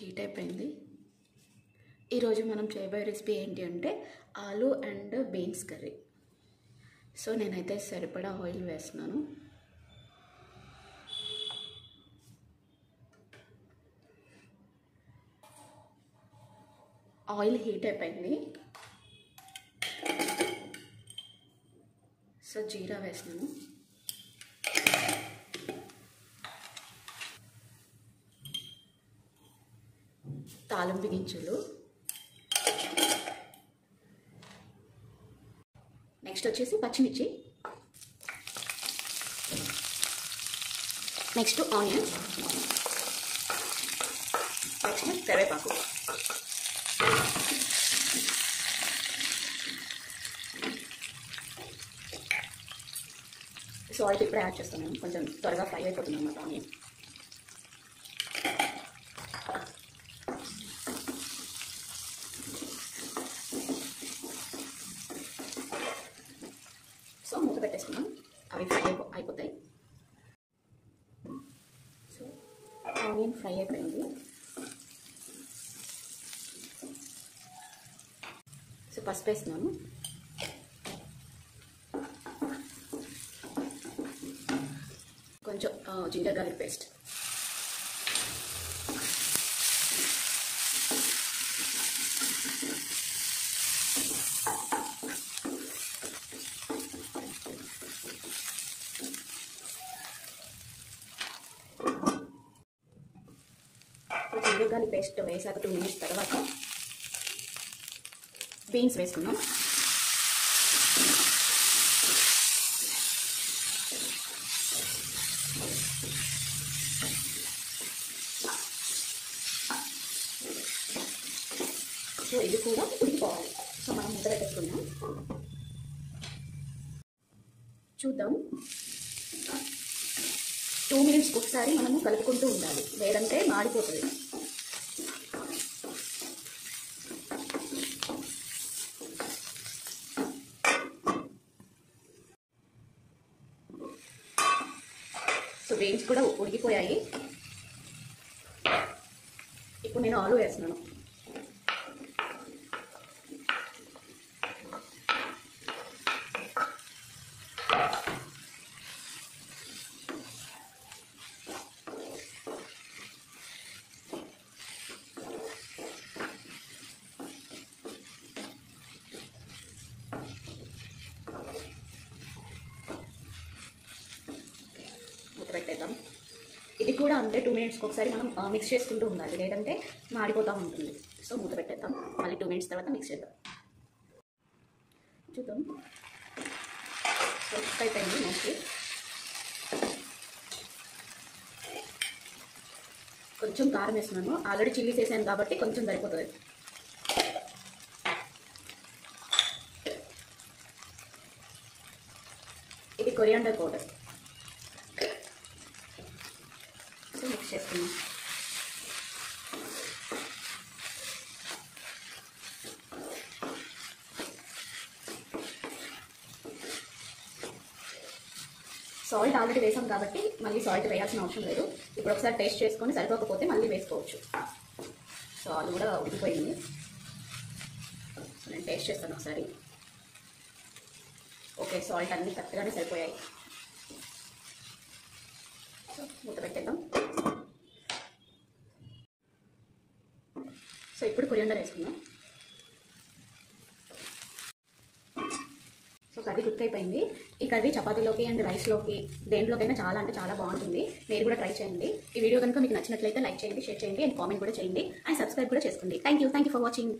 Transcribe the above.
Heat అయిపోయింది. ఈరోజు మనం చేయబోయే రెసిపీ ఏంటి అంటే ఆలు అండ్ బీన్స్ కర్రీ. సో నేనైతే సరిపడా ఆయిల్ వేస్తున్నాను. ఆయిల్ హీట్ అయిపోయింది. సో జీరా వేసినాను తాలింపు గింజలు నెక్స్ట్ వచ్చేసి పచ్చిమిర్చి. నెక్స్ట్ ఆనియన్ నెక్స్ట్ కరివేపాకు. సాల్ట్ ఇప్పుడే యాడ్ చేస్తున్నాను. కొంచెం త్వరగా ఫ్రై అయిపోతుంది అన్నమాట ఆనియన్ సో మూత పెట్టేసుకున్నాం. అవి ఫ్రై అయిపో అయిపోతాయి. సో ఆనియన్ ఫ్రై అయిపోయింది. సో పసుపు వేస్తున్నాను. కొంచెం జింజర్ గార్లిక్ పేస్ట్. జింజర్ ఉల్లిగాని పేస్ట్ వేసాక టూ మినిట్స్ తర్వాత బీన్స్ వేసుకున్నాం సో ఇది కూడా ఉడికిపోవాలి. సో మనం ముద్ద పెట్టేసుకుందాం. చూద్దాం. టూ మినిట్స్కి ఒకసారి మనము కలుపుకుంటూ ఉండాలి. లేదంటే మాడిపోతుంది. సో బీన్స్ కూడా ఉడికిపోయాయి. ఇప్పుడు నేను ఆలు వేస్తున్నాను మూత పెట్టేద్దాం ఇది కూడా అంతే టూ మినిట్స్కి ఒకసారి మనం మిక్స్ చేసుకుంటూ ఉండాలి. లేదంటే మాడిపోతూ ఉంటుంది. సో మూత పెట్టేద్దాం. మళ్ళీ టూ మినిట్స్ తర్వాత మిక్స్ చేద్దాం. చూద్దాం. కుక్ అయిపోయింది మోస్ట్లీ కొంచెం కారం వేస్తున్నాను. ఆల్రెడీ చిల్లీస్ వేసాను కాబట్టి కొంచెం సరిపోతుంది. ఇది coriander powder so salt already వేసాం కాబట్టి మళ్ళీ సాల్ట్ వేయాల్సిన అవసరం లేదు. ఇప్పుడు ఒకసారి టేస్ట్ చేసుకొని సరిపోకపోతే మళ్ళీ వేసుకోవచ్చు. సో అది కూడా ఉడికిపోయింది. నేను టేస్ట్ చేస్తాను ఒకసారి. ఓకే సాల్ట్ అన్నీ కరెక్ట్గానే సరిపోయాయి. సో మూత పెట్టేద్దాం. సో ఇప్పుడు కొరియండర్ వేసుకుందాం. సో కర్రీ కుక్ అయిపోయింది. ఈ కర్రీ చపాతీలోకి అండ్ రైస్లోకి దేంట్లోకైనా చాలా అంటే చాలా బాగుంటుంది. మీరు కూడా ట్రై చేయండి. ఈ వీడియో కనుక మీకు నచ్చినట్లయితే లైక్ చేయండి షేర్ చేయండి అండ్ కామెంట్ కూడా చేయండి. అండ్ సబ్స్క్రైబ్ కూడా చేసుకోండి. Thank you thank you for watching